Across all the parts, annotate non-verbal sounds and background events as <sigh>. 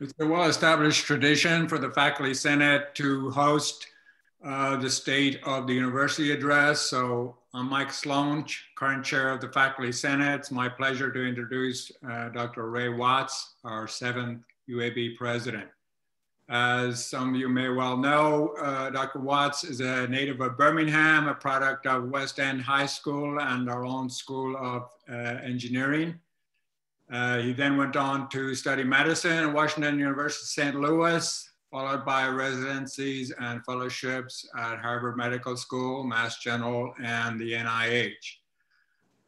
It's a well-established tradition for the Faculty Senate to host uh, the State of the University Address. So I'm Mike Sloan, current chair of the Faculty Senate. It's my pleasure to introduce uh, Dr. Ray Watts, our seventh UAB president. As some of you may well know, uh, Dr. Watts is a native of Birmingham, a product of West End High School and our own School of uh, Engineering. Uh, he then went on to study medicine at Washington University, St. Louis, followed by residencies and fellowships at Harvard Medical School, Mass General, and the NIH.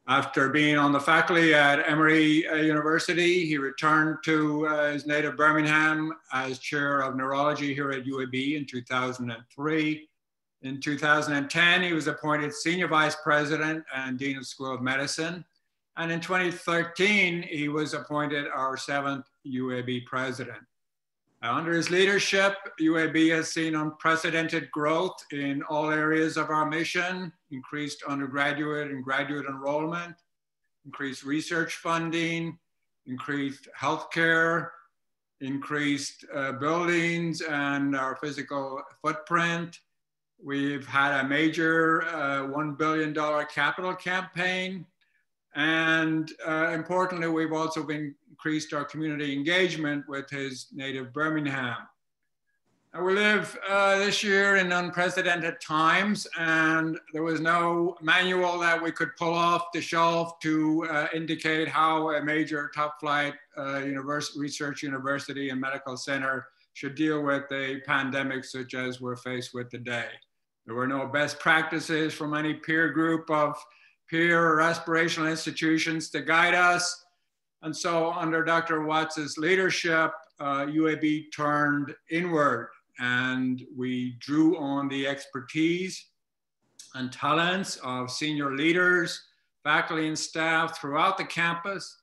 After being on the faculty at Emory uh, University, he returned to uh, his native Birmingham as chair of neurology here at UAB in 2003. In 2010, he was appointed senior vice president and dean of School of Medicine. And in 2013, he was appointed our seventh UAB president. Under his leadership, UAB has seen unprecedented growth in all areas of our mission, increased undergraduate and graduate enrollment, increased research funding, increased healthcare, increased uh, buildings and our physical footprint. We've had a major uh, $1 billion capital campaign. And uh, importantly, we've also increased our community engagement with his native Birmingham. Now, we live uh, this year in unprecedented times, and there was no manual that we could pull off the shelf to uh, indicate how a major top flight uh, research university and medical center should deal with a pandemic such as we're faced with today. There were no best practices from any peer group of peer or aspirational institutions to guide us. And so under Dr. Watts's leadership, uh, UAB turned inward and we drew on the expertise and talents of senior leaders, faculty and staff throughout the campus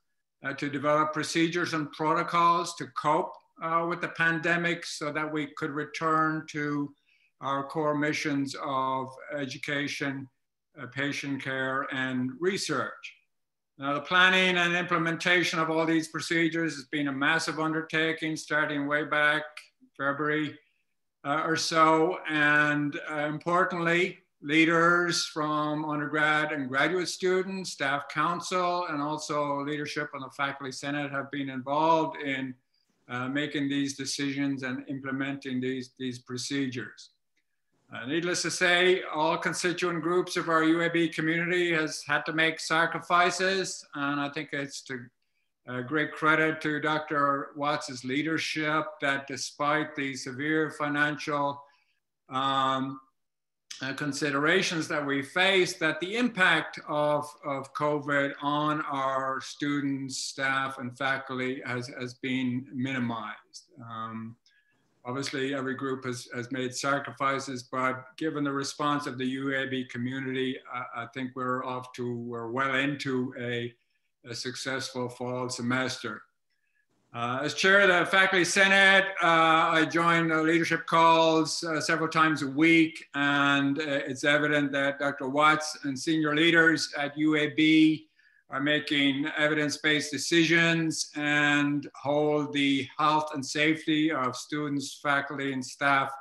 uh, to develop procedures and protocols to cope uh, with the pandemic so that we could return to our core missions of education, patient care, and research. Now, the planning and implementation of all these procedures has been a massive undertaking starting way back February uh, or so. And uh, importantly, leaders from undergrad and graduate students, staff council, and also leadership on the faculty senate have been involved in uh, making these decisions and implementing these, these procedures. Uh, needless to say, all constituent groups of our UAB community has had to make sacrifices, and I think it's to uh, great credit to Dr. Watts's leadership that despite the severe financial um, uh, considerations that we face, that the impact of, of COVID on our students, staff, and faculty has, has been minimized. Um, Obviously, every group has, has made sacrifices, but given the response of the UAB community, I, I think we're off to, we're well into a, a successful fall semester. Uh, as chair of the faculty senate, uh, I join the leadership calls uh, several times a week, and uh, it's evident that Dr. Watts and senior leaders at UAB are making evidence-based decisions and hold the health and safety of students, faculty, and staff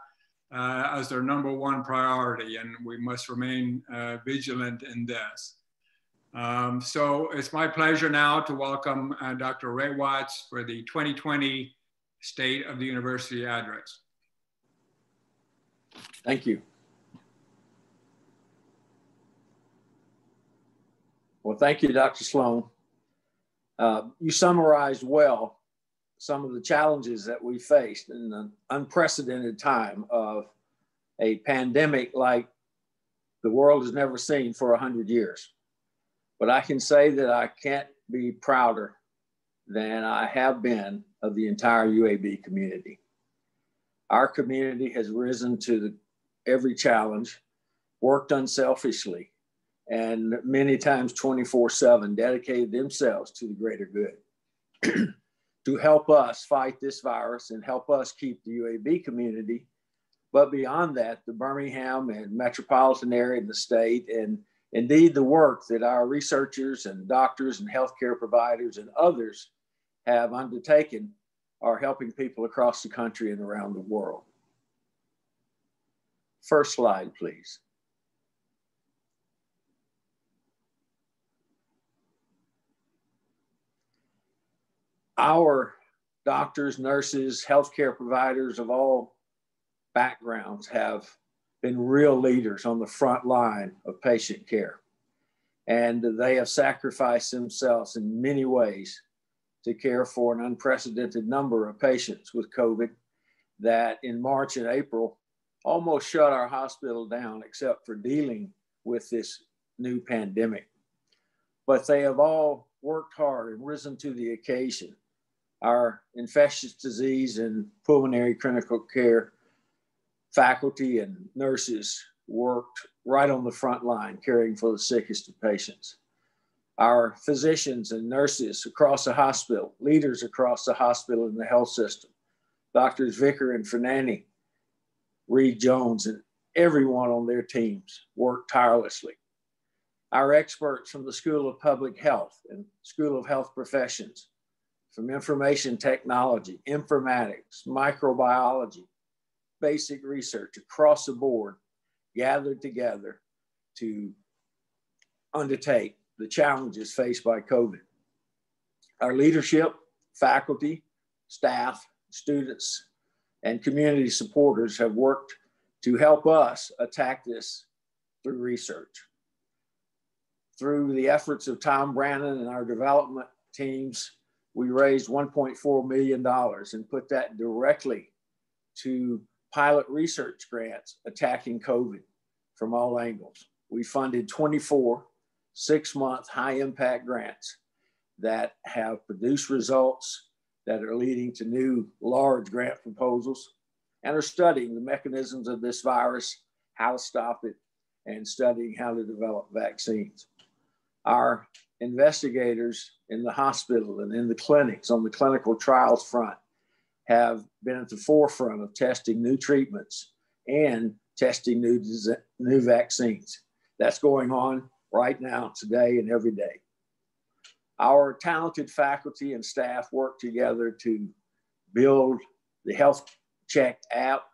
uh, as their number one priority, and we must remain uh, vigilant in this. Um, so it's my pleasure now to welcome uh, Dr. Ray Watts for the 2020 State of the University Address. Thank you. Well, thank you, Dr. Sloan. Uh, you summarized well some of the challenges that we faced in an unprecedented time of a pandemic like the world has never seen for 100 years. But I can say that I can't be prouder than I have been of the entire UAB community. Our community has risen to the, every challenge, worked unselfishly, and many times 24 7 dedicated themselves to the greater good <clears throat> to help us fight this virus and help us keep the UAB community. But beyond that, the Birmingham and metropolitan area of the state, and indeed the work that our researchers and doctors and healthcare providers and others have undertaken are helping people across the country and around the world. First slide, please. Our doctors, nurses, healthcare providers of all backgrounds have been real leaders on the front line of patient care. And they have sacrificed themselves in many ways to care for an unprecedented number of patients with COVID that in March and April almost shut our hospital down, except for dealing with this new pandemic. But they have all worked hard and risen to the occasion. Our infectious disease and pulmonary critical care faculty and nurses worked right on the front line caring for the sickest of patients. Our physicians and nurses across the hospital, leaders across the hospital and the health system, Doctors Vicker and Ferniany, Reid Jones, and everyone on their teams worked tirelessly. Our experts from the School of Public Health and School of Health Professions, from information technology, informatics, microbiology, basic research across the board gathered together to undertake the challenges faced by COVID. Our leadership, faculty, staff, students, and community supporters have worked to help us attack this through research. Through the efforts of Tom Brannan and our development teams, we raised $1.4 million and put that directly to pilot research grants attacking COVID from all angles. We funded 24 six month high impact grants that have produced results that are leading to new large grant proposals and are studying the mechanisms of this virus, how to stop it, and studying how to develop vaccines. Our investigators in the hospital and in the clinics on the clinical trials front have been at the forefront of testing new treatments and testing new, new vaccines. That's going on right now, today, and every day. Our talented faculty and staff work together to build the Health Check app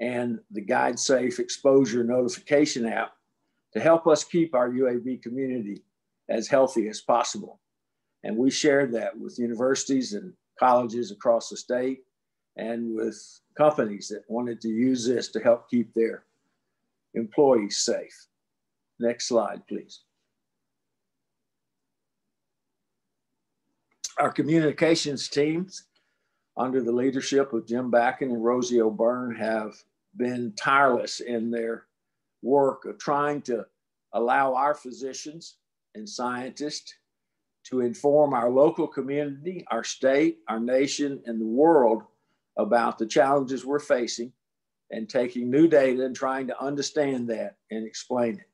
and the GuideSafe exposure notification app to help us keep our UAB community as healthy as possible. And we shared that with universities and colleges across the state and with companies that wanted to use this to help keep their employees safe. Next slide, please. Our communications teams, under the leadership of Jim Bakken and Rosie O'Beirne, have been tireless in their work of trying to allow our physicians and scientists to inform our local community, our state, our nation, and the world about the challenges we're facing and taking new data and trying to understand that and explain it.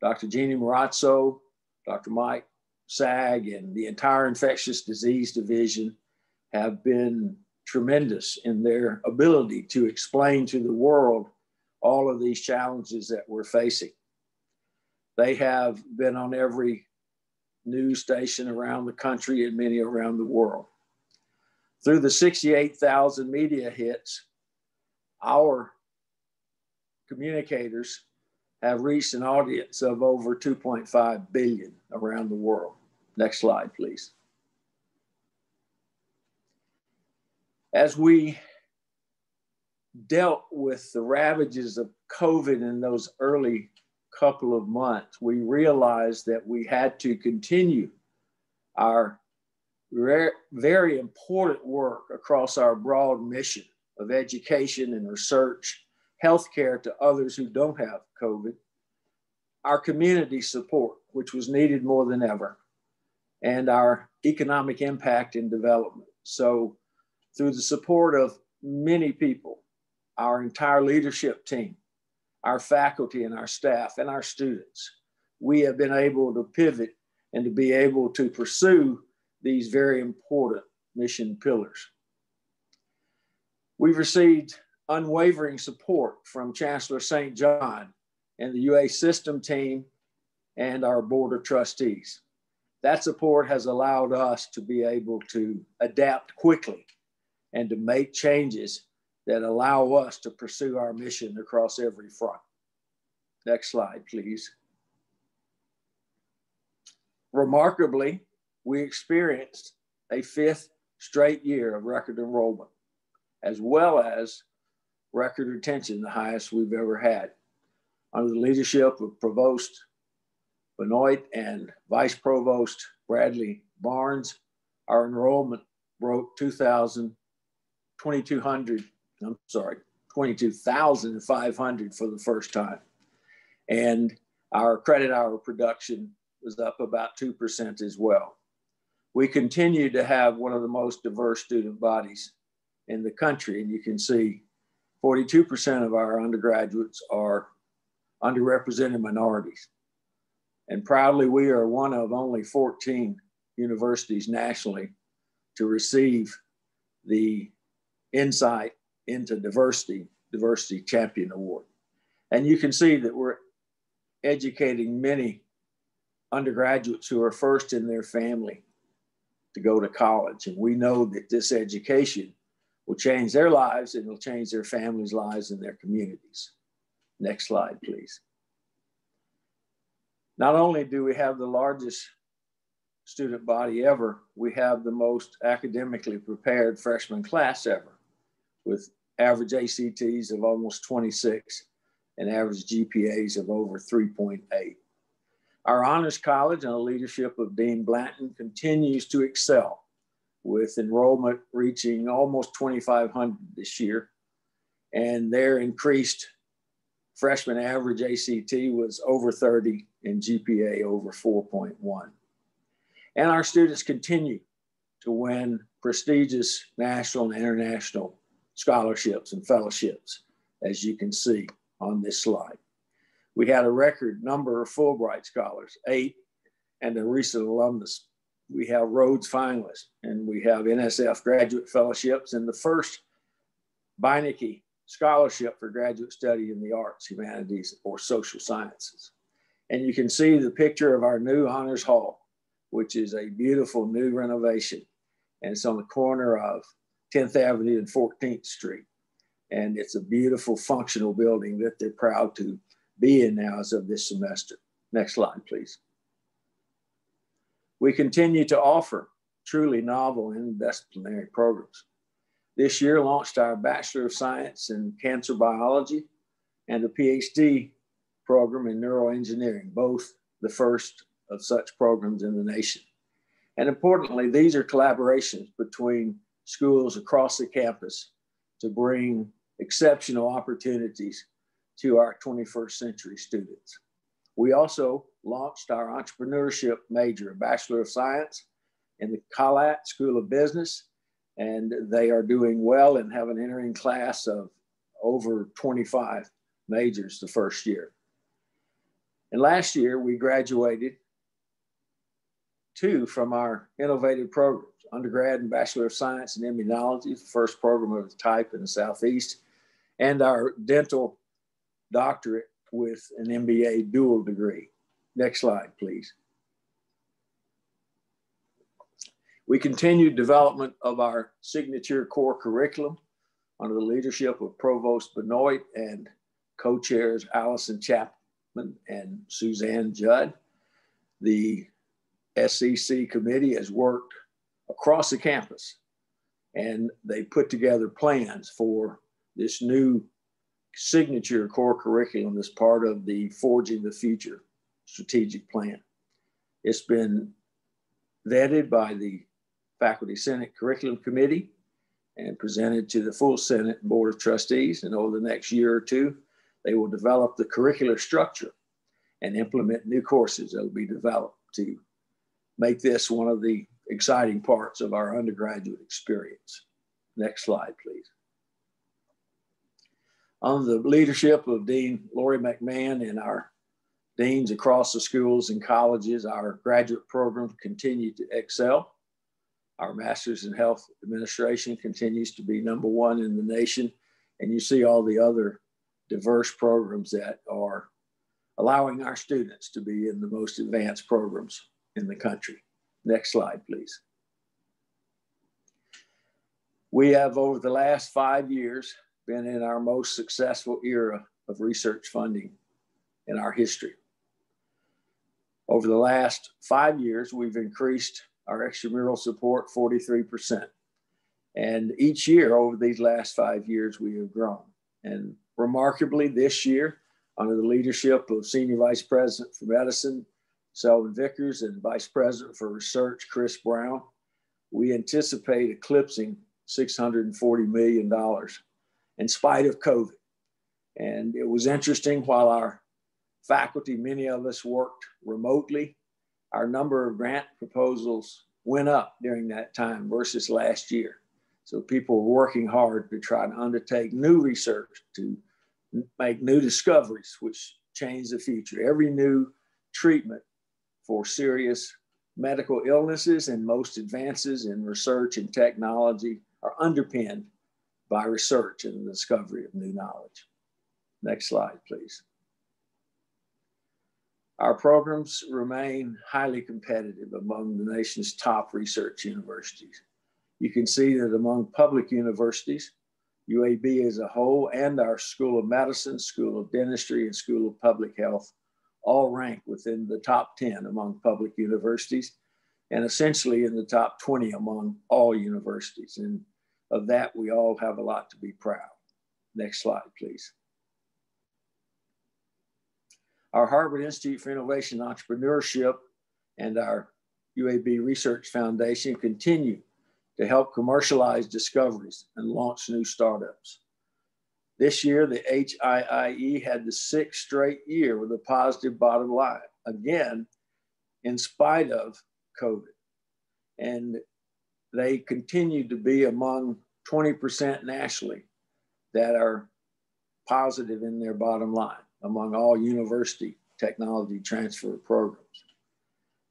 Dr. Jeanne Marrazzo, Dr. Mike Saag, and the entire infectious disease division have been tremendous in their ability to explain to the world all of these challenges that we're facing. They have been on every news station around the country and many around the world. Through the 68,000 media hits, our communicators have reached an audience of over 2.5 billion around the world. Next slide, please. As we dealt with the ravages of COVID in those early couple of months, we realized that we had to continue our very important work across our broad mission of education and research, healthcare to others who don't have COVID, our community support, which was needed more than ever, and our economic impact and development. So, through the support of many people, our entire leadership team, our faculty and our staff, and our students, we have been able to pivot and to be able to pursue these very important mission pillars. We've received unwavering support from Chancellor St. John and the UA system team and our board of trustees. That support has allowed us to be able to adapt quickly and to make changes that allow us to pursue our mission across every front. Next slide, please. Remarkably, we experienced a fifth straight year of record enrollment, as well as record retention, the highest we've ever had. Under the leadership of Provost Benoit and Vice Provost Bradley Barnes, our enrollment broke 2,000, 2,200, I'm sorry, 22,500 for the first time. And our credit hour production was up about 2% as well. We continue to have one of the most diverse student bodies in the country. And you can see 42% of our undergraduates are underrepresented minorities. And proudly, we are one of only 14 universities nationally to receive the Insight into Diversity, Diversity Champion Award. And you can see that we're educating many undergraduates who are first in their family to go to college. And we know that this education will change their lives and it'll change their families' lives and their communities. Next slide, please. Not only do we have the largest student body ever, we have the most academically prepared freshman class ever with average ACTs of almost 26 and average GPAs of over 3.8. Our Honors College, under the leadership of Dean Blanton, continues to excel with enrollment reaching almost 2,500 this year. And their increased freshman average ACT was over 30 and GPA over 4.1. And our students continue to win prestigious national and international scholarships and fellowships, as you can see on this slide. We had a record number of Fulbright scholars, eight, and a recent alumnus. We have Rhodes finalists, and we have NSF graduate fellowships, and the first Beinecke scholarship for graduate study in the arts, humanities, or social sciences. And you can see the picture of our new Honors Hall, which is a beautiful new renovation. And it's on the corner of 10th Avenue and 14th Street. And it's a beautiful functional building that they're proud to be in now as of this semester. Next slide, please. We continue to offer truly novel and interdisciplinary programs. This year launched our Bachelor of Science in Cancer Biology and a PhD program in neuroengineering, both the first of such programs in the nation. And importantly, these are collaborations between schools across the campus to bring exceptional opportunities to our 21st century students. We also launched our entrepreneurship major, Bachelor of Science, in the Collat School of Business, and they are doing well and have an entering class of over 25 majors the first year. And last year, we graduated two from our innovative programs undergrad and Bachelor of Science in Immunology, the first program of its type in the Southeast, and our dental doctorate with an MBA dual degree. Next slide, please. We continued development of our signature core curriculum under the leadership of Provost Benoit and co-chairs Allison Chapman and Suzanne Judd. The SEC committee has worked across the campus and they put together plans for this new signature core curriculum as part of the Forging the Future strategic plan. It's been vetted by the Faculty Senate Curriculum Committee and presented to the full Senate Board of Trustees. And over the next year or two, they will develop the curricular structure and implement new courses that will be developed to make this one of the exciting parts of our undergraduate experience. Next slide, please. Under the leadership of Dean Lori McMahon and our deans across the schools and colleges, our graduate programs continue to excel. Our Master's in Health Administration continues to be number one in the nation. And you see all the other diverse programs that are allowing our students to be in the most advanced programs in the country. Next slide, please. We have, over the last five years, been in our most successful era of research funding in our history. Over the last five years, we've increased our extramural support 43%. And each year over these last five years, we have grown. And remarkably, this year, under the leadership of Senior Vice President for Medicine, Selvin Vickers, and Vice President for Research, Chris Brown, we anticipate eclipsing $640 million in spite of COVID. And it was interesting while our faculty, many of us worked remotely, our number of grant proposals went up during that time versus last year. So people were working hard to try to undertake new research, to make new discoveries, which change the future. Every new treatment for serious medical illnesses and most advances in research and technology are underpinned by research and the discovery of new knowledge. Next slide, please. Our programs remain highly competitive among the nation's top research universities. You can see that among public universities, UAB as a whole and our School of Medicine, School of Dentistry, and School of Public Health all rank within the top 10 among public universities and essentially in the top 20 among all universities. And of that, we all have a lot to be proud. Next slide, please. Our Harbert Institute for Innovation and Entrepreneurship and our UAB Research Foundation continue to help commercialize discoveries and launch new startups. This year, the HIIE had the sixth straight year with a positive bottom line, again, in spite of COVID. And they continue to be among 20% nationally that are positive in their bottom line among all university technology transfer programs.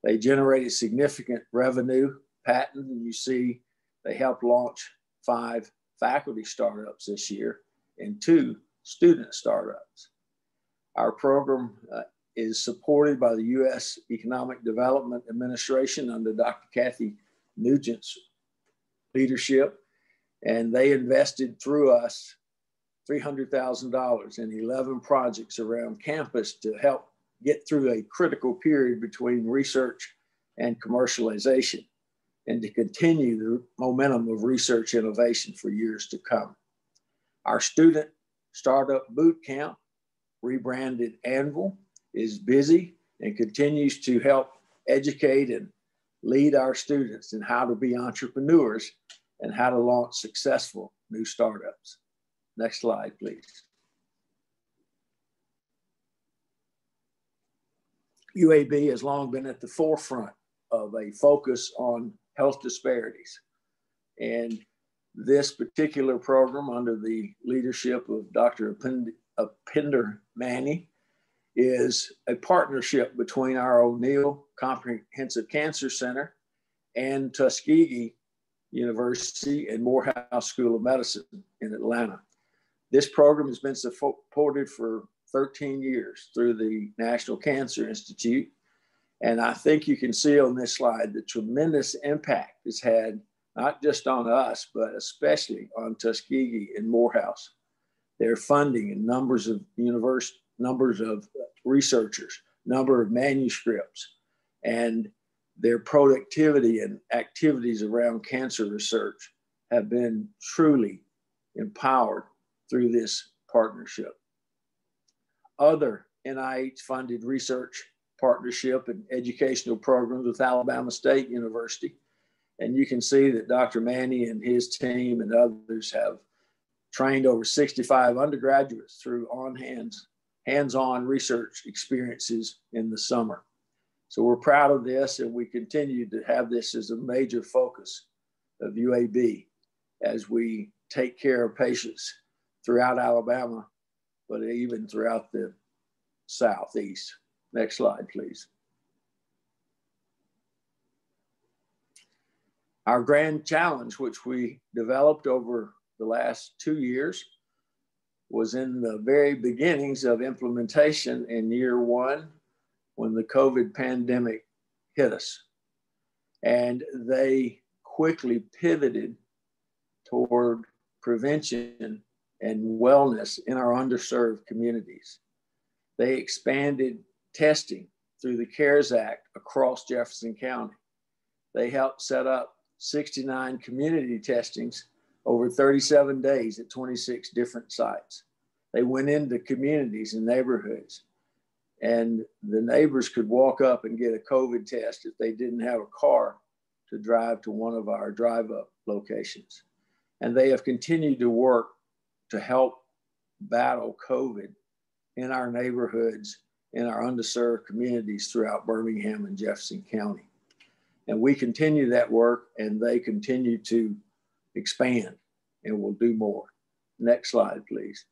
They generated significant revenue patent, and you see they helped launch five faculty startups this year and two student startups. Our program uh, is supported by the U.S. Economic Development Administration under Dr. Kathy Nugent's leadership, and they invested through us $300,000 in 11 projects around campus to help get through a critical period between research and commercialization and to continue the momentum of research innovation for years to come. Our student startup boot camp, rebranded Anvil, is busy and continues to help educate and lead our students in how to be entrepreneurs and how to launch successful new startups. Next slide, please. UAB has long been at the forefront of a focus on health disparities. And this particular program, under the leadership of Dr. Upender Manne, is a partnership between our O'Neal Comprehensive Cancer Center and Tuskegee University and Morehouse School of Medicine in Atlanta. This program has been supported for 13 years through the National Cancer Institute and I think you can see on this slide the tremendous impact it's had, not just on us, but especially on Tuskegee and Morehouse. Their funding and numbers of universe, numbers of researchers, number of manuscripts, and their productivity and activities around cancer research have been truly empowered through this partnership. Other NIH funded research partnership and educational programs with Alabama State University. And you can see that Dr. Manne and his team and others have trained over 65 undergraduates through on hands, hands-on research experiences in the summer. So we're proud of this and we continue to have this as a major focus of UAB as we take care of patients throughout Alabama, but even throughout the Southeast. Next slide, please. Our grand challenge, which we developed over the last two years, was in the very beginnings of implementation in year one when the COVID pandemic hit us. And they quickly pivoted toward prevention and wellness in our underserved communities. They expanded testing through the CARES Act across Jefferson County. They helped set up 69 community testings over 37 days at 26 different sites. They went into communities and neighborhoods, and the neighbors could walk up and get a COVID test if they didn't have a car to drive to one of our drive up locations. And they have continued to work to help battle COVID in our neighborhoods, in our underserved communities throughout Birmingham and Jefferson County. And we continue that work and they continue to expand and will do more. Next slide, please.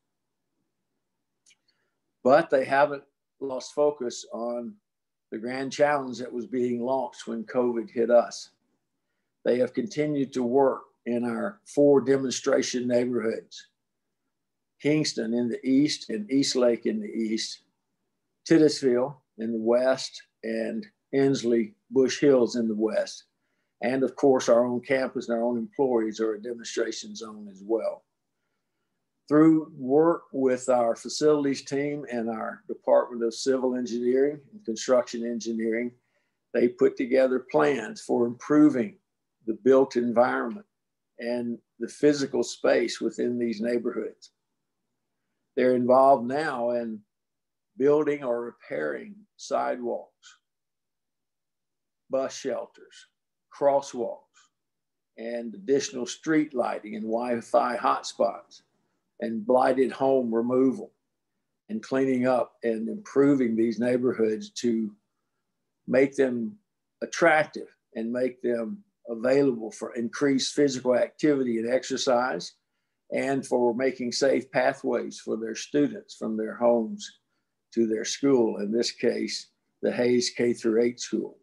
But they haven't lost focus on the grand challenge that was being launched when COVID hit us. They have continued to work in our four demonstration neighborhoods Kingston in the east and Eastlake in the east, Titusville in the west, and Ensley Bush Hills in the west. And of course, our own campus and our own employees are a demonstration zone as well. Through work with our facilities team and our Department of Civil Engineering and Construction Engineering, they put together plans for improving the built environment and the physical space within these neighborhoods. They're involved now in building or repairing sidewalks, bus shelters, crosswalks, and additional street lighting and Wi-Fi hotspots and blighted home removal and cleaning up and improving these neighborhoods to make them attractive and make them available for increased physical activity and exercise and for making safe pathways for their students from their homes to their school, in this case, the Hayes K through 8 school.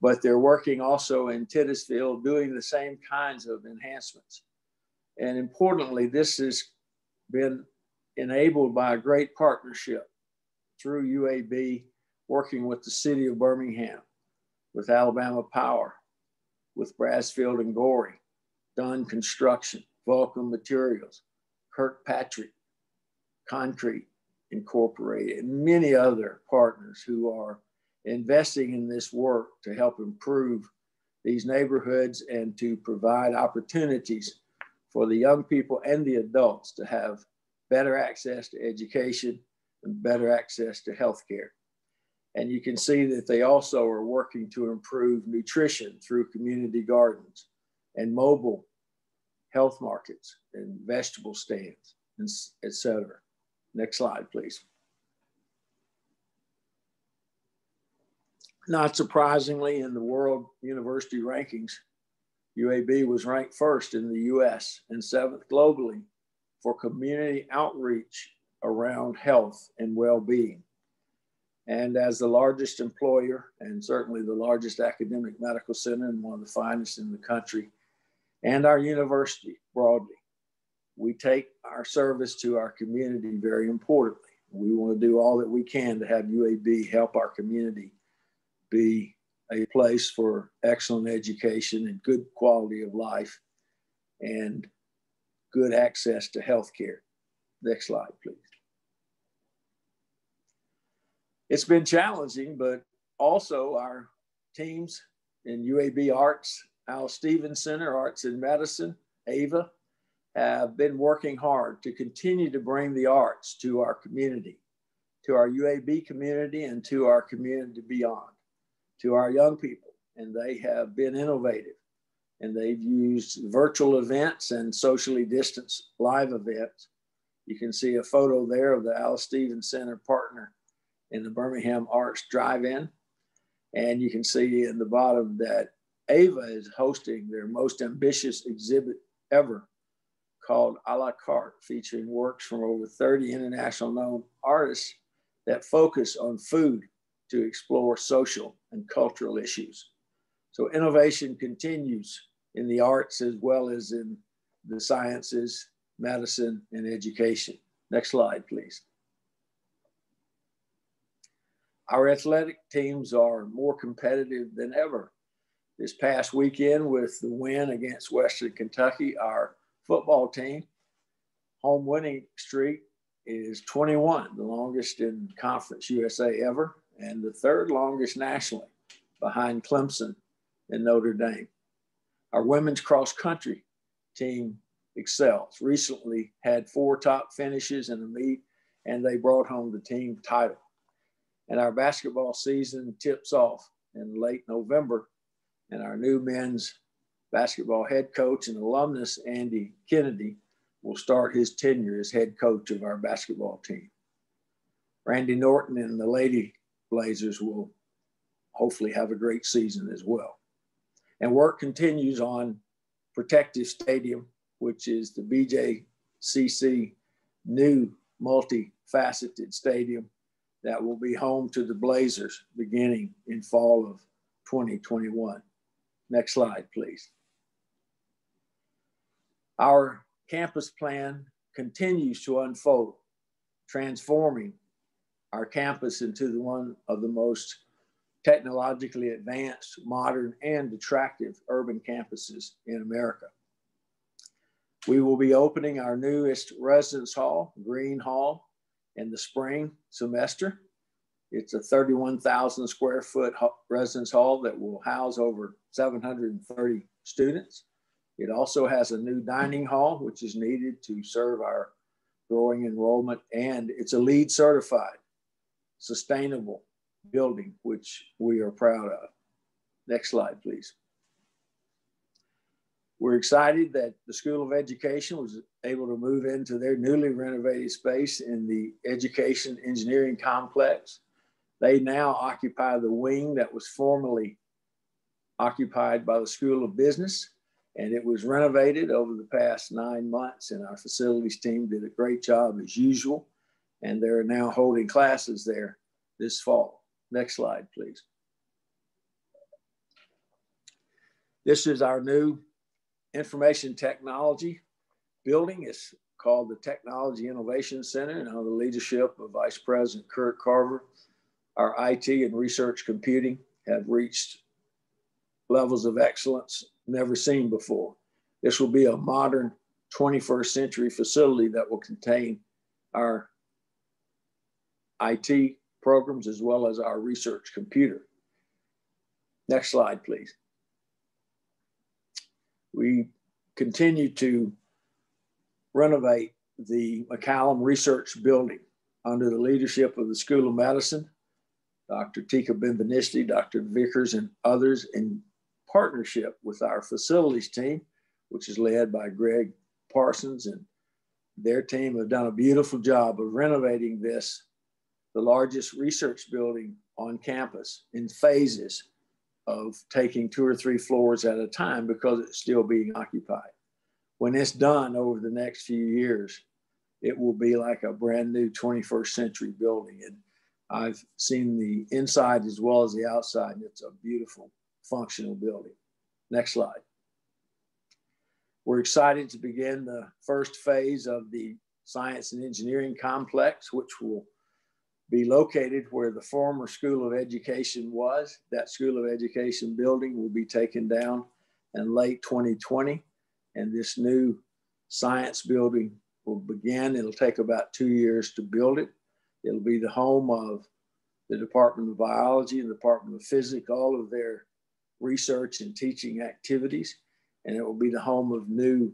But they're working also in Titusville doing the same kinds of enhancements. And importantly, this has been enabled by a great partnership through UAB working with the city of Birmingham, with Alabama Power, with Brasfield and Gorrie, Dunn Construction, Vulcan Materials, Kirkpatrick Concrete Incorporated, and many other partners who are investing in this work to help improve these neighborhoods and to provide opportunities for the young people and the adults to have better access to education and better access to healthcare. And you can see that they also are working to improve nutrition through community gardens and mobile health markets and vegetable stands, etc. Next slide, please. Not surprisingly, in the world university rankings, UAB was ranked first in the US and seventh globally for community outreach around health and well being. And as the largest employer and certainly the largest academic medical center and one of the finest in the country, and our university broadly. We take our service to our community very importantly. We want to do all that we can to have UAB help our community be a place for excellent education and good quality of life and good access to health care. Next slide, please. It's been challenging, but also our teams in UAB Arts Alys Stephens Center, Arts and Medicine, AVA, have been working hard to continue to bring the arts to our community, to our UAB community, and to our community beyond, to our young people. And they have been innovative. And they've used virtual events and socially distanced live events. You can see a photo there of the Alys Stephens Center partner in the Birmingham Arts Drive-In. And you can see in the bottom that Ava is hosting their most ambitious exhibit ever called A la carte, featuring works from over 30 international known artists that focus on food to explore social and cultural issues. So innovation continues in the arts as well as in the sciences, medicine, and education. Next slide, please. Our athletic teams are more competitive than ever this past weekend with the win against Western Kentucky. Our football team, home winning streak is 21, the longest in Conference USA ever, and the third longest nationally behind Clemson and Notre Dame. Our women's cross country team excels. Recently had four top finishes in a meet, and they brought home the team title. And our basketball season tips off in late November, and our new men's basketball head coach and alumnus, Andy Kennedy, will start his tenure as head coach of our basketball team. Randy Norton and the Lady Blazers will hopefully have a great season as well. And work continues on Protective Stadium, which is the BJCC new multifaceted stadium that will be home to the Blazers beginning in fall of 2021. Next slide, please. Our campus plan continues to unfold, transforming our campus into the one of the most technologically advanced, modern, and attractive urban campuses in America. We will be opening our newest residence hall, Green Hall, in the spring semester. It's a 31,000 square foot residence hall that will house over 730 students. It also has a new dining hall, which is needed to serve our growing enrollment, and it's a LEED certified, sustainable building, which we are proud of. Next slide, please. We're excited that the School of Education was able to move into their newly renovated space in the Education Engineering Complex. They now occupy the wing that was formerly occupied by the School of Business and it was renovated over the past nine months and our facilities team did a great job as usual and they're now holding classes there this fall. Next slide please. This is our new information technology building. It's called the technology innovation center and under the leadership of vice president Curt Carver. Our it and research computing have reached levels of excellence never seen before. This will be a modern 21st century facility that will contain our IT programs as well as our research computer. Next slide, please. We continue to renovate the McCallum Research Building under the leadership of the School of Medicine, Dr. Tika Benveniste, Dr. Vickers, and others in partnership with our facilities team, which is led by Greg Parsons and their team have done a beautiful job of renovating this, the largest research building on campus in phases of taking two or three floors at a time because it's still being occupied. When it's done over the next few years, it will be like a brand new 21st century building. And I've seen the inside as well as the outside, and it's a beautiful functional building. Next slide. We're excited to begin the first phase of the Science and Engineering Complex, which will be located where the former School of Education was. That School of Education building will be taken down in late 2020, and this new science building will begin. It'll take about two years to build it. It'll be the home of the Department of Biology and the Department of Physics, all of their research and teaching activities, and it will be the home of new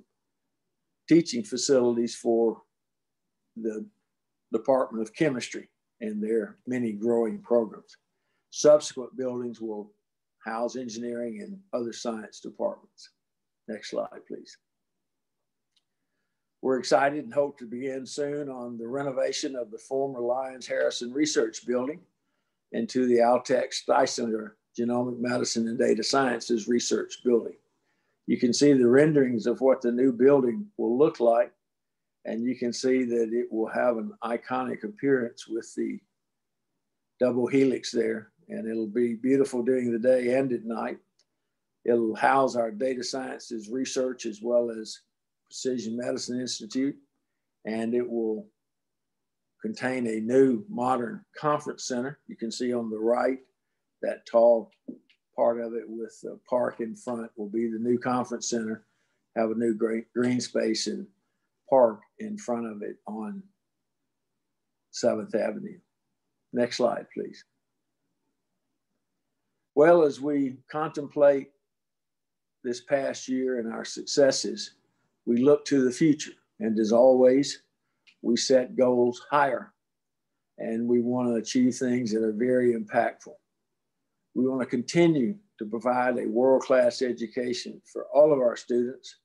teaching facilities for the Department of Chemistry and their many growing programs. Subsequent buildings will house engineering and other science departments. Next slide, please. We're excited and hope to begin soon on the renovation of the former Lyons Harrison Research Building into the Altec Styslinger Genomic Medicine and Data Sciences Research Building. You can see the renderings of what the new building will look like, and you can see that it will have an iconic appearance with the double helix there, and it'll be beautiful during the day and at night. It'll house our data sciences research as well as Precision Medicine Institute, and it will contain a new modern conference center. You can see on the right that tall part of it with the park in front will be the new conference center. have a new green, green space and park in front of it on 7th Avenue. Next slide, please. Well, as we contemplate this past year and our successes, we look to the future. And as always, we set goals higher and we want to achieve things that are very impactful. We want to continue to provide a world class education for all of our students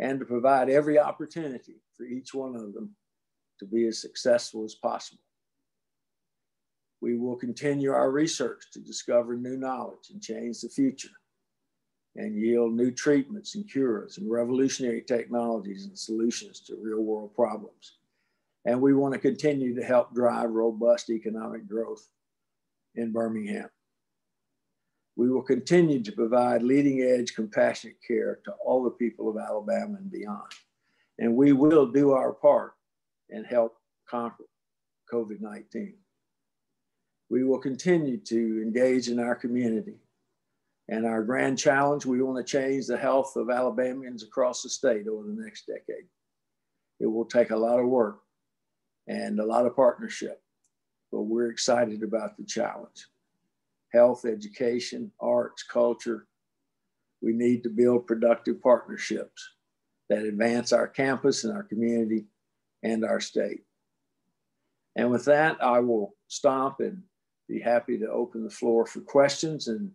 and to provide every opportunity for each one of them to be as successful as possible. We will continue our research to discover new knowledge and change the future and yield new treatments and cures and revolutionary technologies and solutions to real world problems. And we want to continue to help drive robust economic growth in Birmingham. We will continue to provide leading edge compassionate care to all the people of Alabama and beyond. And we will do our part and help conquer COVID 19. We will continue to engage in our community. And our grand challenge, we want to change the health of Alabamians across the state over the next decade. It will take a lot of work and a lot of partnership, but we're excited about the challenge. Health, education, arts, culture, we need to build productive partnerships that advance our campus and our community and our state. And with that, I will stop and be happy to open the floor for questions. And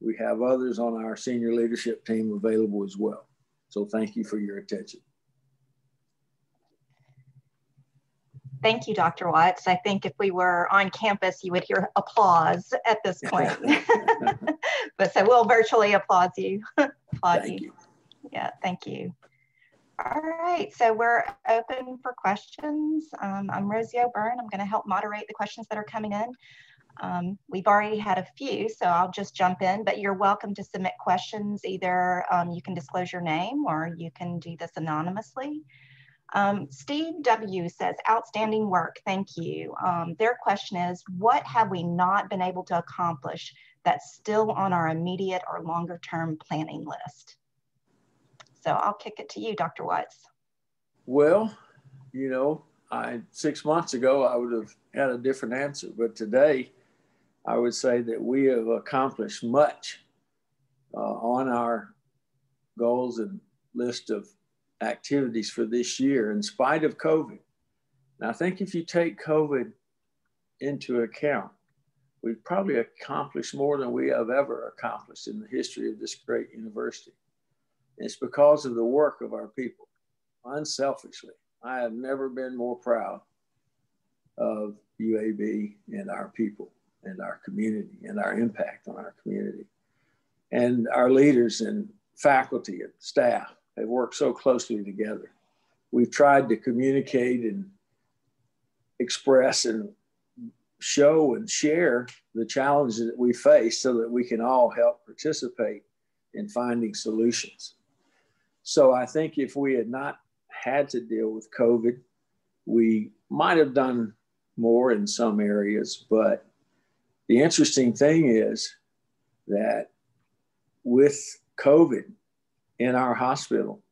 we have others on our senior leadership team available as well. So thank you for your attention. Thank you, Dr. Watts. I think if we were on campus, you would hear applause at this <laughs> point. <laughs> but so we'll virtually applaud you. <laughs> applaud Thank you. you. Yeah, thank you. All right, so we're open for questions. Um, I'm Rosie O'Beirne. I'm going to help moderate the questions that are coming in. Um, we've already had a few, so I'll just jump in, but you're welcome to submit questions. Either um, you can disclose your name or you can do this anonymously. Um, Steve W says, outstanding work, thank you. Um, their question is, what have we not been able to accomplish that's still on our immediate or longer term planning list? So I'll kick it to you, Dr. Watts. Well, you know, I six months ago I would have had a different answer, but today I would say that we have accomplished much uh, on our goals and list of activities for this year in spite of COVID. And I think if you take COVID into account, we've probably accomplished more than we have ever accomplished in the history of this great university. And it's because of the work of our people, unselfishly. I have never been more proud of UAB and our people and our community and our impact on our community. And our leaders and faculty and staff have worked so closely together. We've tried to communicate and express and show and share the challenges that we face so that we can all help participate in finding solutions. So I think if we had not had to deal with COVID, we might have done more in some areas. But the interesting thing is that with COVID, in our hospital,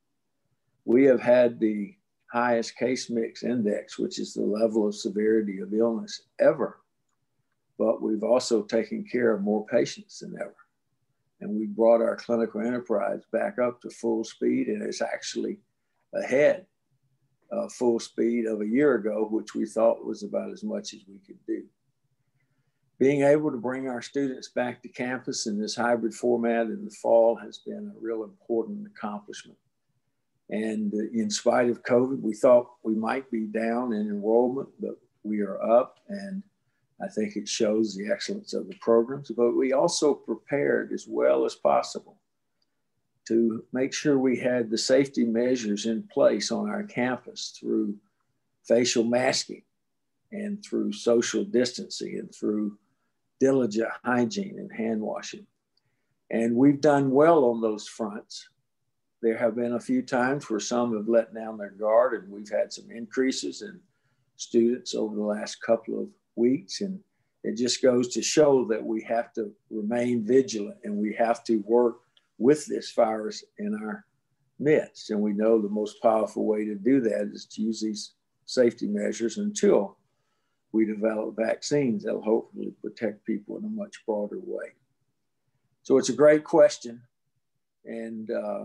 we have had the highest case mix index, which is the level of severity of illness ever. But we've also taken care of more patients than ever. And we brought our clinical enterprise back up to full speed, and it's actually ahead of full speed of a year ago, which we thought was about as much as we could do being able to bring our students back to campus in this hybrid format in the fall has been a real important accomplishment. And uh, in spite of COVID, we thought we might be down in enrollment, but we are up. And I think it shows the excellence of the programs. But we also prepared as well as possible to make sure we had the safety measures in place on our campus through facial masking and through social distancing and through diligent hygiene and hand washing. And we've done well on those fronts. There have been a few times where some have let down their guard, and we've had some increases in students over the last couple of weeks. And it just goes to show that we have to remain vigilant and we have to work with this virus in our midst. And we know the most powerful way to do that is to use these safety measures until we develop vaccines that'll hopefully protect people in a much broader way. So it's a great question. And uh,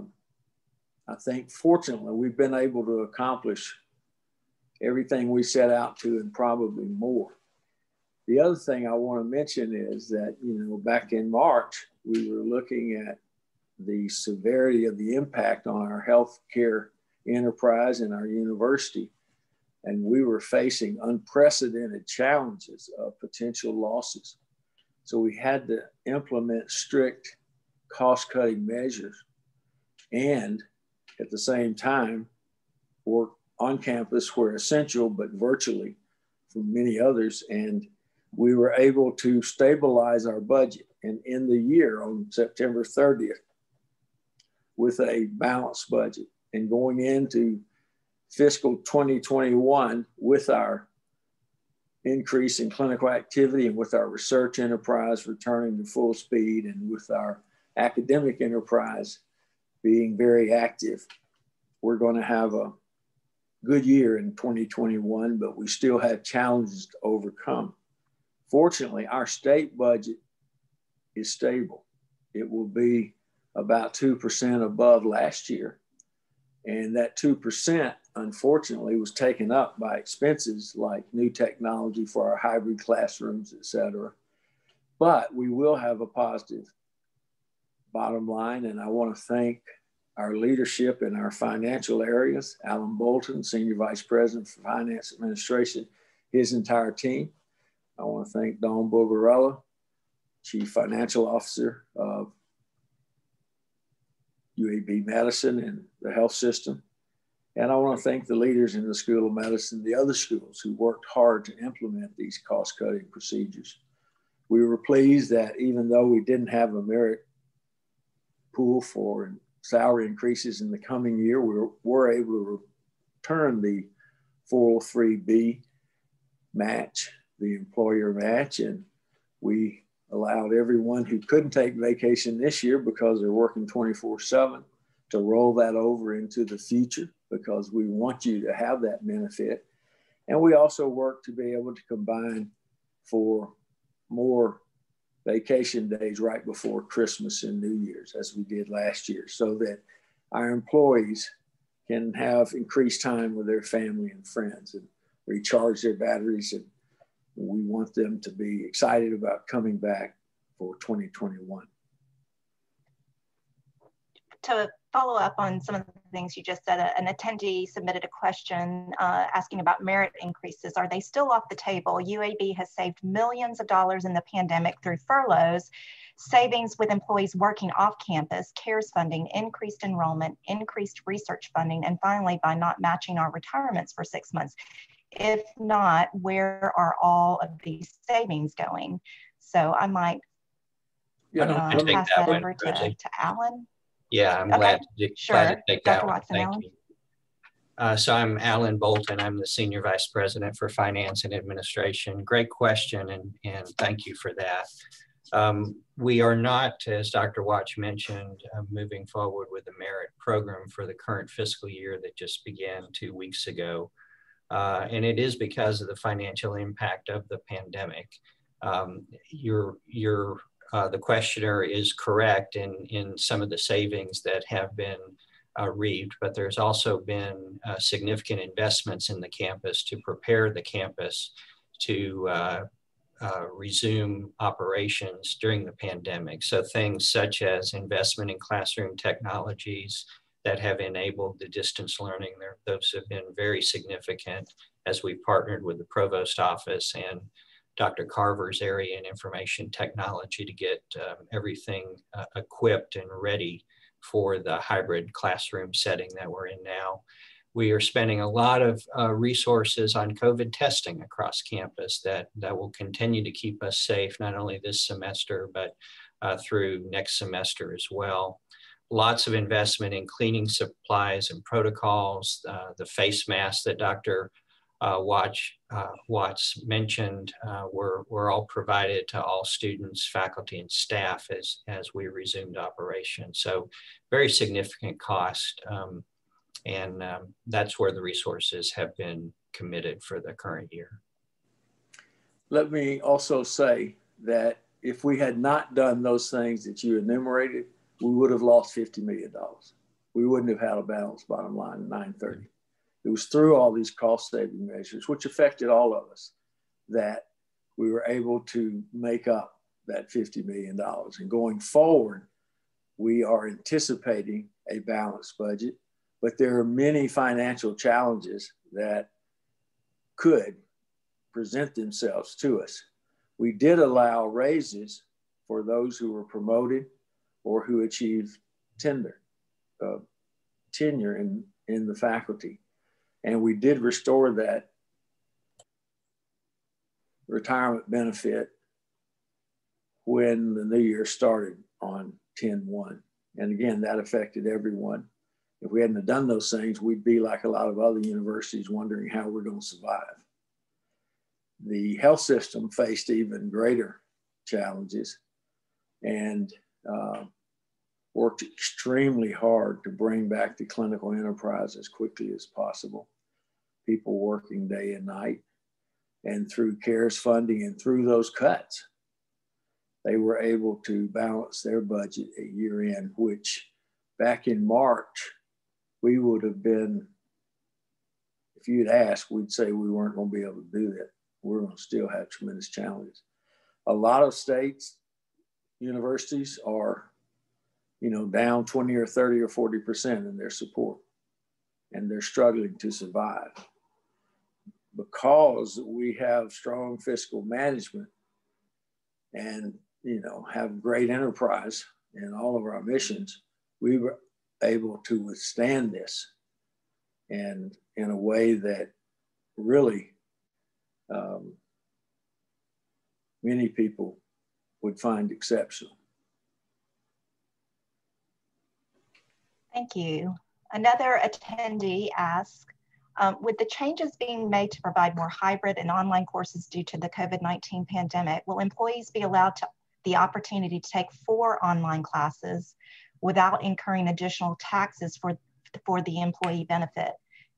I think fortunately we've been able to accomplish everything we set out to and probably more. The other thing I want to mention is that, you know, back in March, we were looking at the severity of the impact on our healthcare enterprise and our university. And we were facing unprecedented challenges of potential losses. So we had to implement strict cost cutting measures and at the same time work on campus where essential, but virtually for many others. And we were able to stabilize our budget and end the year on September 30th with a balanced budget and going into fiscal 2021 with our increase in clinical activity and with our research enterprise returning to full speed and with our academic enterprise being very active, we're going to have a good year in 2021, but we still have challenges to overcome. Fortunately, our state budget is stable. It will be about 2% above last year. And that 2%, unfortunately, was taken up by expenses like new technology for our hybrid classrooms, et cetera. But we will have a positive bottom line. And I want to thank our leadership in our financial areas, Allen Bolton, Senior Vice President for Finance Administration, his entire team. I want to thank Don Bulgarella, Chief Financial Officer of UAB Medicine and the health system. And I want to thank the leaders in the School of Medicine, the other schools who worked hard to implement these cost cutting procedures. We were pleased that even though we didn't have a merit pool for salary increases in the coming year, we were, able to return the 403B match, the employer match, and we allowed everyone who couldn't take vacation this year because they're working 24 7 to roll that over into the future because we want you to have that benefit. And we also work to be able to combine for more vacation days right before Christmas and New Year's, as we did last year, so that our employees can have increased time with their family and friends and recharge their batteries. And we want them to be excited about coming back for 2021. To follow up on some of the things you just said, an attendee submitted a question uh, asking about merit increases. Are they still off the table? UAB has saved millions of dollars in the pandemic through furloughs, savings with employees working off campus, CARES funding, increased enrollment, increased research funding, and finally by not matching our retirements for six months. If not, where are all of these savings going? So I might yeah, uh, pass that, that over to, to Allen. Yeah, I'm okay. glad, to, sure. glad to take Dr. that Watson. Thank Allen? you. Uh, so I'm Allen Bolton. I'm the Senior Vice President for Finance and Administration. Great question, and, and thank you for that. Um, we are not, as Dr. Watts mentioned, uh, moving forward with the merit program for the current fiscal year that just began two weeks ago. Uh, and it is because of the financial impact of the pandemic. Um, your, your uh, the questioner is correct in, in some of the savings that have been uh, reaped, but there's also been uh, significant investments in the campus to prepare the campus to uh, uh, resume operations during the pandemic. So things such as investment in classroom technologies that have enabled the distance learning, those have been very significant as we partnered with the provost office and Dr. Carver's area in information technology to get um, everything uh, equipped and ready for the hybrid classroom setting that we're in now. We are spending a lot of uh, resources on COVID testing across campus that, that will continue to keep us safe, not only this semester, but uh, through next semester as well. Lots of investment in cleaning supplies and protocols, uh, the face masks that Dr uh, Watch uh, Watts mentioned uh, were, were all provided to all students, faculty, and staff as, as we resumed operation. So very significant cost. Um, and um, that's where the resources have been committed for the current year. Let me also say that if we had not done those things that you enumerated, we would have lost $50 million. We wouldn't have had a balanced bottom line in 930. It was through all these cost saving measures, which affected all of us, that we were able to make up that $50 million. And going forward, we are anticipating a balanced budget, but there are many financial challenges that could present themselves to us. We did allow raises for those who were promoted or who achieved tender, uh, tenure in, in the faculty. And we did restore that retirement benefit when the new year started on 10 1. And again, that affected everyone. If we hadn't done those things, we'd be like a lot of other universities wondering how we're going to survive. The health system faced even greater challenges and uh, worked extremely hard to bring back the clinical enterprise as quickly as possible. People working day and night. And through CARES funding and through those cuts, they were able to balance their budget at year end, which back in March, we would have been, if you'd asked, we'd say we weren't going to be able to do that. We're going to still have tremendous challenges. A lot of states, universities are you know, down 20 or 30 or 40% in their support. And they're struggling to survive. Because we have strong fiscal management and, you know, have great enterprise in all of our missions, we were able to withstand this and in a way that really um, many people would find exceptional. Thank you. Another attendee asked, um, with the changes being made to provide more hybrid and online courses due to the COVID-19 pandemic, will employees be allowed to, the opportunity to take four online classes without incurring additional taxes for, for the employee benefit?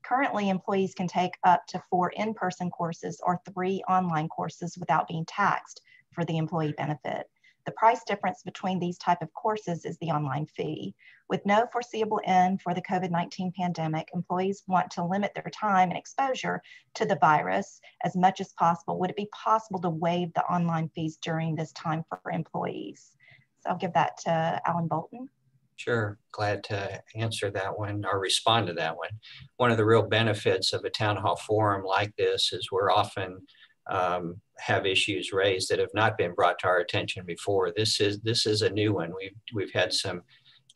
Currently, employees can take up to four in-person courses or three online courses without being taxed for the employee benefit. The price difference between these type of courses is the online fee. With no foreseeable end for the COVID-19 pandemic, employees want to limit their time and exposure to the virus as much as possible. Would it be possible to waive the online fees during this time for employees? So I'll give that to Allen Bolton. Sure, glad to answer that one or respond to that one. One of the real benefits of a town hall forum like this is we're often um, have issues raised that have not been brought to our attention before. This is this is a new one. We've we've had some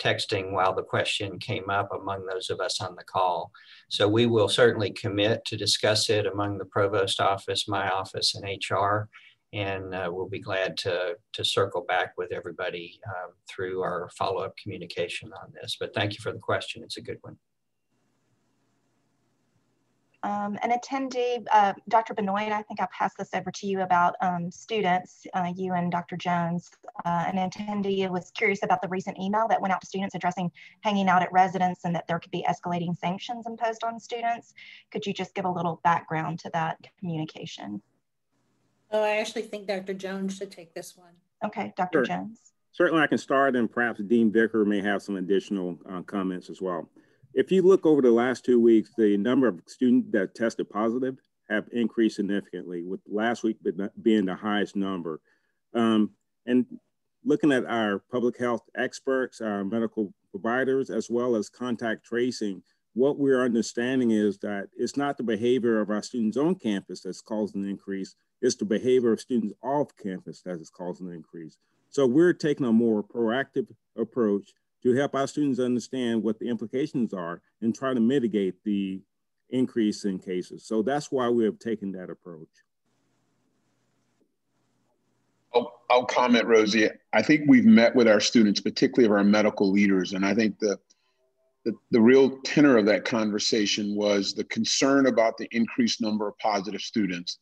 texting while the question came up among those of us on the call. So we will certainly commit to discuss it among the provost office, my office, and HR, and uh, we'll be glad to to circle back with everybody um, through our follow up communication on this. But thank you for the question. It's a good one. Um, an attendee, uh, Dr. Benoit, I think I'll pass this over to you about um, students, uh, you and Dr. Jones. Uh, an attendee was curious about the recent email that went out to students addressing hanging out at residence and that there could be escalating sanctions imposed on students. Could you just give a little background to that communication? Oh, I actually think Dr. Jones should take this one. Okay, Dr. Sure. Jones. Certainly I can start and perhaps Dean Vickers may have some additional uh, comments as well. If you look over the last two weeks, the number of students that tested positive have increased significantly, with last week being the highest number. Um, and looking at our public health experts, our medical providers, as well as contact tracing, what we're understanding is that it's not the behavior of our students on campus that's causing the increase, it's the behavior of students off campus that is causing the increase. So we're taking a more proactive approach to help our students understand what the implications are and try to mitigate the increase in cases. So that's why we have taken that approach. I'll, I'll comment, Rosie. I think we've met with our students, particularly of our medical leaders, and I think the the, the real tenor of that conversation was the concern about the increased number of positive students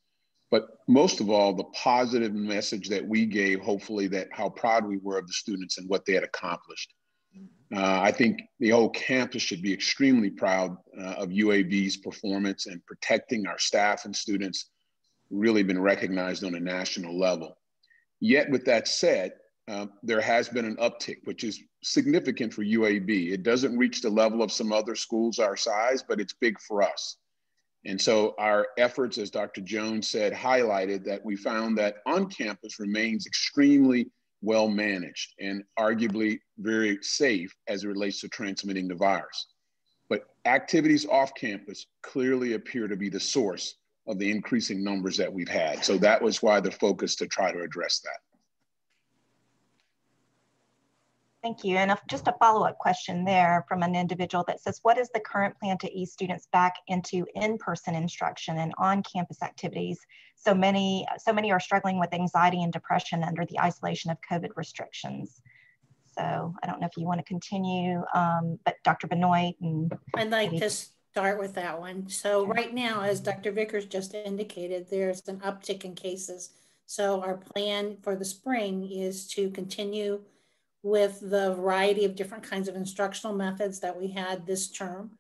but most of all the positive message that we gave hopefully that how proud we were of the students and what they had accomplished uh, i think the whole campus should be extremely proud uh, of uab's performance and protecting our staff and students really been recognized on a national level yet with that said uh, there has been an uptick, which is significant for UAB. It doesn't reach the level of some other schools our size, but it's big for us. And so our efforts, as Dr. Jones said, highlighted that we found that on campus remains extremely well managed and arguably very safe as it relates to transmitting the virus. But activities off campus clearly appear to be the source of the increasing numbers that we've had. So that was why the focus to try to address that. Thank you. And a, just a follow-up question there from an individual that says, what is the current plan to ease students back into in-person instruction and on-campus activities? So many, so many are struggling with anxiety and depression under the isolation of COVID restrictions. So I don't know if you want to continue, um, but Dr. Benoit and- I'd like to start with that one. So right now, as Dr. Vickers just indicated, there's an uptick in cases. So our plan for the spring is to continue with the variety of different kinds of instructional methods that we had this term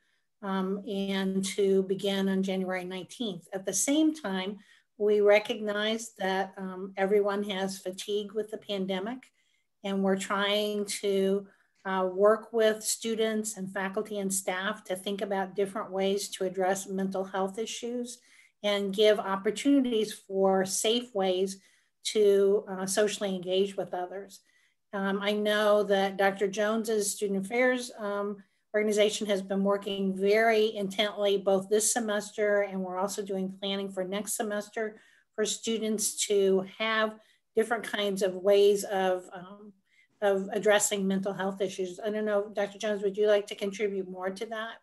um, and to begin on January 19th. At the same time, we recognize that um, everyone has fatigue with the pandemic and we're trying to uh, work with students and faculty and staff to think about different ways to address mental health issues and give opportunities for safe ways to uh, socially engage with others. Um, I know that Dr. Jones's Student Affairs um, organization has been working very intently both this semester and we're also doing planning for next semester for students to have different kinds of ways of, um, of addressing mental health issues. I don't know, Dr. Jones, would you like to contribute more to that?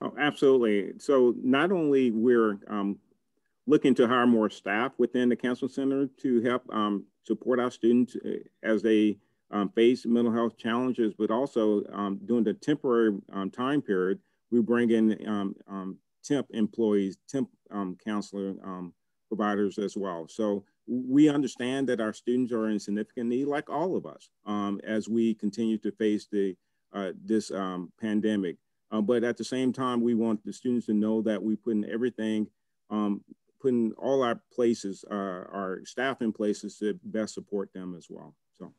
Oh, absolutely. So not only we're um, looking to hire more staff within the Counseling Center to help um, support our students uh, as they um, face mental health challenges, but also um, during the temporary um, time period, we bring in um, um, temp employees, temp counselor providers as well. So we understand that our students are in significant need, like all of us, as we continue to face the uh, this pandemic. Uh, but at the same time, we want the students to know that we put in everything um, putting all our places, uh, our staff in places to best support them as well. So,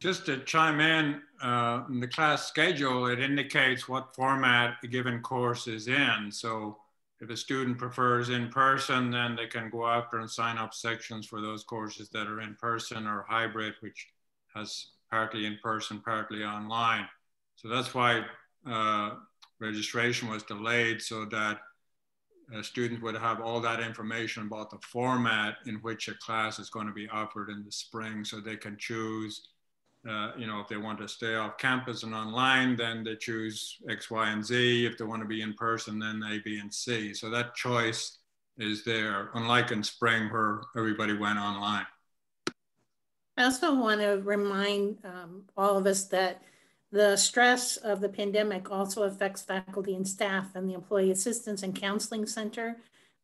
just to chime in, uh, in the class schedule, it indicates what format a given course is in. So, if a student prefers in person, then they can go after and sign up sections for those courses that are in person or hybrid, which has partly in person, partly online. So that's why uh, registration was delayed so that uh, students would have all that information about the format in which a class is going to be offered in the spring so they can choose uh, you know if they want to stay off campus and online then they choose x y and z. If they want to be in person then a b and c. So that choice is there unlike in spring where everybody went online. I also want to remind um, all of us that the stress of the pandemic also affects faculty and staff and the Employee Assistance and Counseling Center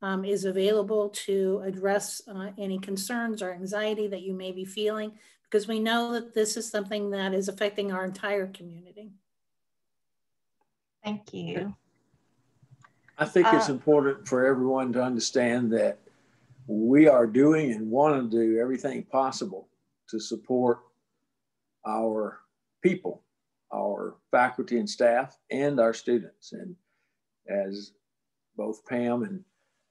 um, is available to address uh, any concerns or anxiety that you may be feeling because we know that this is something that is affecting our entire community. Thank you. I think uh, it's important for everyone to understand that we are doing and want to do everything possible to support our people our faculty and staff and our students. And as both Pam and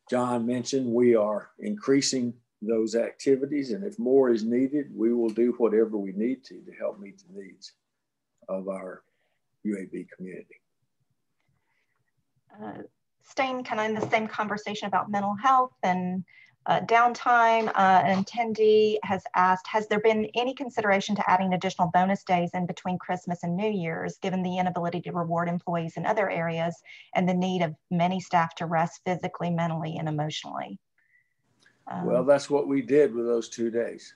John mentioned, we are increasing those activities. And if more is needed, we will do whatever we need to to help meet the needs of our UAB community. Uh, staying kind of in the same conversation about mental health and uh, downtime, uh, an attendee has asked, has there been any consideration to adding additional bonus days in between Christmas and New Year's, given the inability to reward employees in other areas and the need of many staff to rest physically, mentally, and emotionally? Um, well, that's what we did with those two days.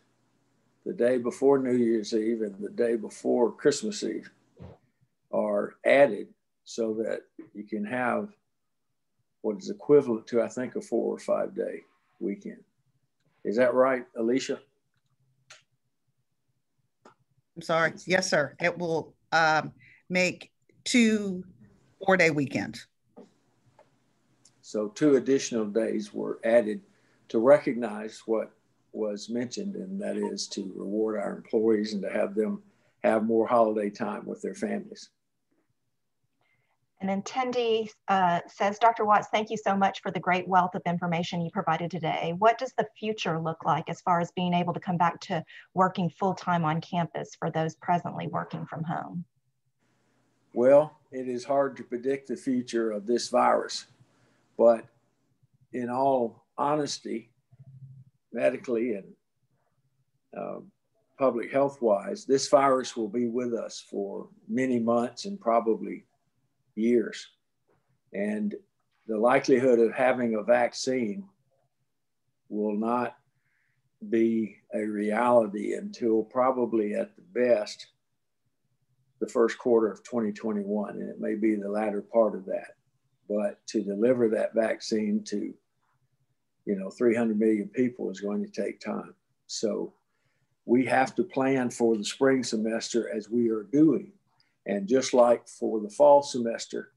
The day before New Year's Eve and the day before Christmas Eve. are added so that you can have what is equivalent to, I think, a four or five day weekend. Is that right, Alicia? I'm sorry. Yes, sir. It will um, make two four day weekends. So two additional days were added to recognize what was mentioned, and that is to reward our employees and to have them have more holiday time with their families. An attendee uh, says, Dr. Watts, thank you so much for the great wealth of information you provided today. What does the future look like as far as being able to come back to working full time on campus for those presently working from home? Well, it is hard to predict the future of this virus, but in all honesty, medically and uh, public health wise, this virus will be with us for many months and probably years. And the likelihood of having a vaccine will not be a reality until probably at the best the first quarter of 2021 and it may be the latter part of that. But to deliver that vaccine to you know 300 million people is going to take time. So we have to plan for the spring semester as we are doing and just like for the fall semester,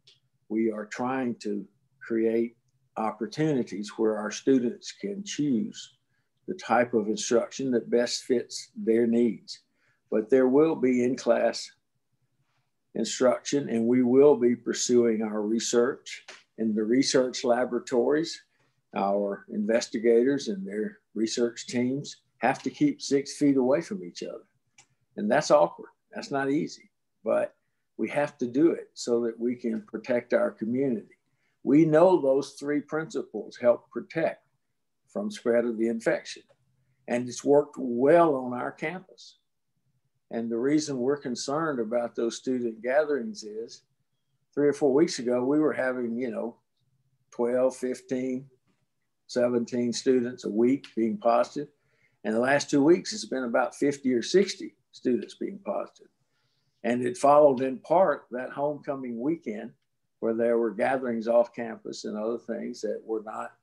we are trying to create opportunities where our students can choose the type of instruction that best fits their needs. But there will be in class instruction, and we will be pursuing our research in the research laboratories. Our investigators and their research teams have to keep six feet away from each other. And that's awkward. That's not easy. But we have to do it so that we can protect our community. We know those three principles help protect from spread of the infection. And it's worked well on our campus. And the reason we're concerned about those student gatherings is three or four weeks ago, we were having, you know, 12, 15, 17 students a week being positive. And the last two weeks, it's been about 50 or 60 students being positive. And it followed in part that homecoming weekend where there were gatherings off campus and other things that were not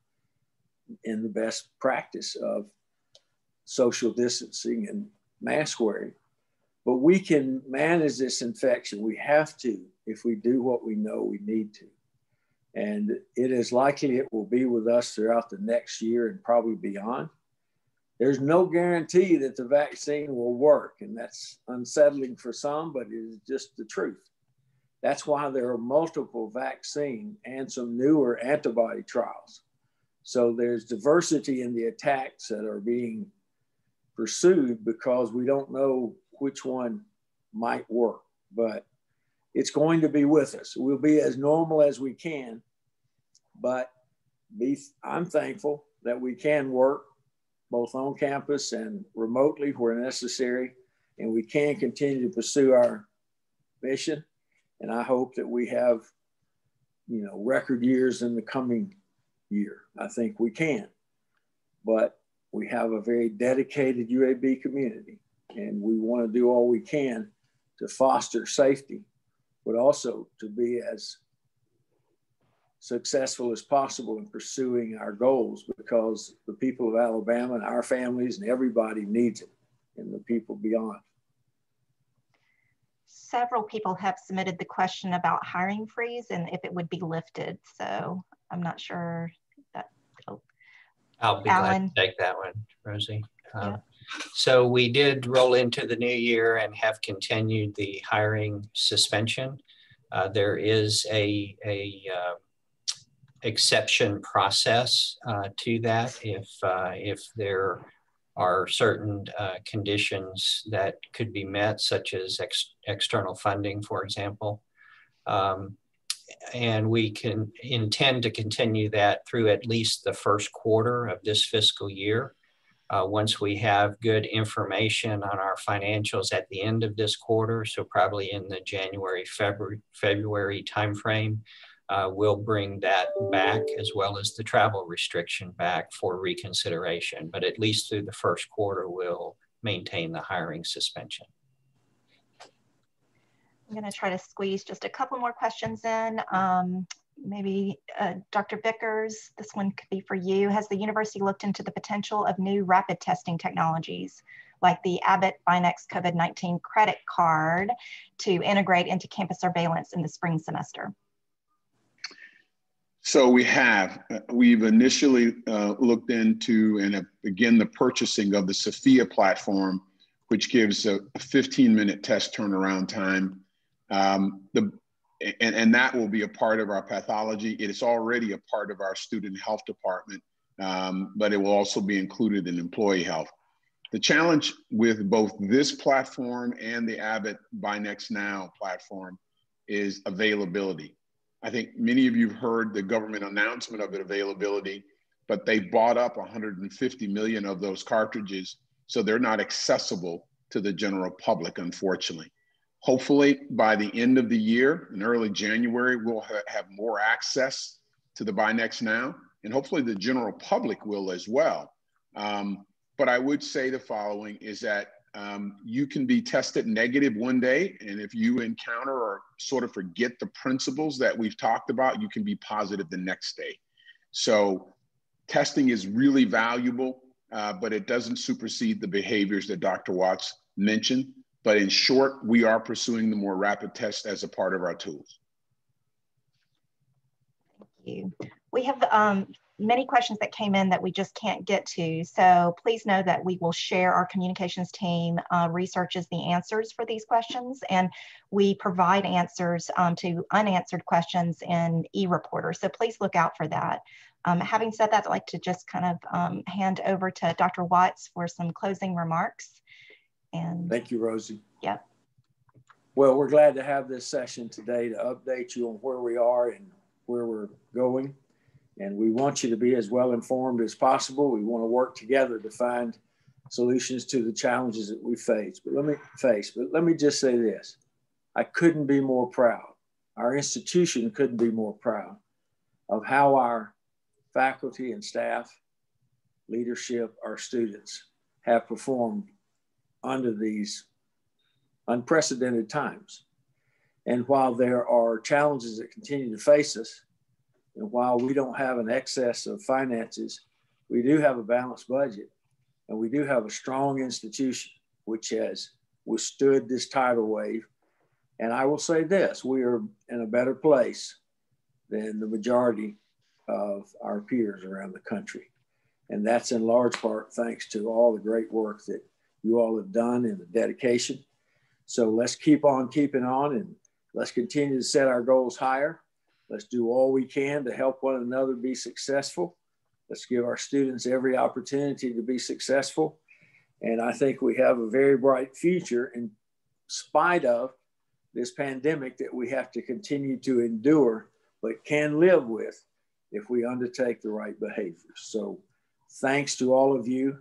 in the best practice of social distancing and mask wearing. But we can manage this infection. We have to if we do what we know we need to. And it is likely it will be with us throughout the next year and probably beyond there's no guarantee that the vaccine will work. And that's unsettling for some, but it is just the truth. That's why there are multiple vaccine and some newer antibody trials. So there's diversity in the attacks that are being pursued because we don't know which one might work, but it's going to be with us. We'll be as normal as we can, but be, I'm thankful that we can work both on campus and remotely where necessary. And we can continue to pursue our mission. And I hope that we have, you know, record years in the coming year. I think we can. But we have a very dedicated UAB community, and we want to do all we can to foster safety, but also to be as successful as possible in pursuing our goals because the people of Alabama and our families and everybody needs it and the people beyond. Several people have submitted the question about hiring freeze and if it would be lifted. So I'm not sure that. Oh. I'll be Allen. glad to take that one, Rosie. Um, So we did roll into the new year and have continued the hiring suspension. Uh, there is a, a uh, exception process uh, to that if uh, if there are certain uh, conditions that could be met, such as ex external funding, for example. Um, and we can intend to continue that through at least the first quarter of this fiscal year. Uh, once we have good information on our financials at the end of this quarter, so probably in the January, February, February timeframe, uh, we'll bring that back as well as the travel restriction back for reconsideration. But at least through the first quarter, we'll maintain the hiring suspension. I'm going to try to squeeze just a couple more questions in. Um, maybe uh, Dr. Vickers, this one could be for you. Has the university looked into the potential of new rapid testing technologies like the Abbott Binax COVID-19 credit card to integrate into campus surveillance in the spring semester? So we have. Uh, we've initially uh, looked into and have the purchasing of the Sofia platform, which gives a 15 minute test turnaround time. Um, the, and, and that will be a part of our pathology. It is already a part of our student health department, um, but it will also be included in employee health. The challenge with both this platform and the Abbott Binax Now platform is availability. I think many of you have heard the government announcement of it availability, but they bought up 150 million of those cartridges, so they're not accessible to the general public, unfortunately. Hopefully, by the end of the year, in early January, we'll ha have more access to the Binax Now, and hopefully the general public will as well. Um, but I would say the following is that um, you can be tested negative one day, and if you encounter or sort of forget the principles that we've talked about, you can be positive the next day. So, testing is really valuable, uh, but it doesn't supersede the behaviors that Dr. Watts mentioned. But in short, we are pursuing the more rapid test as a part of our tools. Thank you. We have um, many questions that came in that we just can't get to. So please know that we will share our communications team uh, researches the answers for these questions and we provide answers um, to unanswered questions in eReporter. So please look out for that. Um, having said that, I'd like to just kind of um, hand over to Dr. Watts for some closing remarks. And Thank you, Rosie. Yep. Well, we're glad to have this session today to update you on where we are and where we're going. And we want you to be as well informed as possible. We want to work together to find solutions to the challenges that we face. But let me face, but let me just say this. I couldn't be more proud. Our institution couldn't be more proud of how our faculty and staff, leadership, our students have performed under these unprecedented times. And while there are challenges that continue to face us, and while we don't have an excess of finances, we do have a balanced budget and we do have a strong institution which has withstood this tidal wave. And I will say this we are in a better place than the majority of our peers around the country. And that's in large part thanks to all the great work that you all have done and the dedication. So let's keep on keeping on and let's continue to set our goals higher Let's do all we can to help one another be successful. Let's give our students every opportunity to be successful. And I think we have a very bright future in spite of this pandemic that we have to continue to endure, but can live with if we undertake the right behaviors. So thanks to all of you.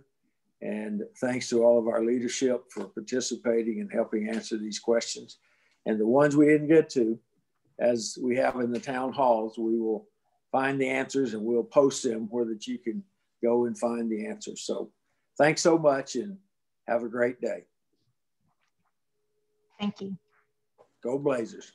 And thanks to all of our leadership for participating and helping answer these questions. And the ones we didn't get to, as we have in the town halls, we will find the answers and we'll post them where that you can go and find the answers. So thanks so much and have a great day. Thank you. Go Blazers.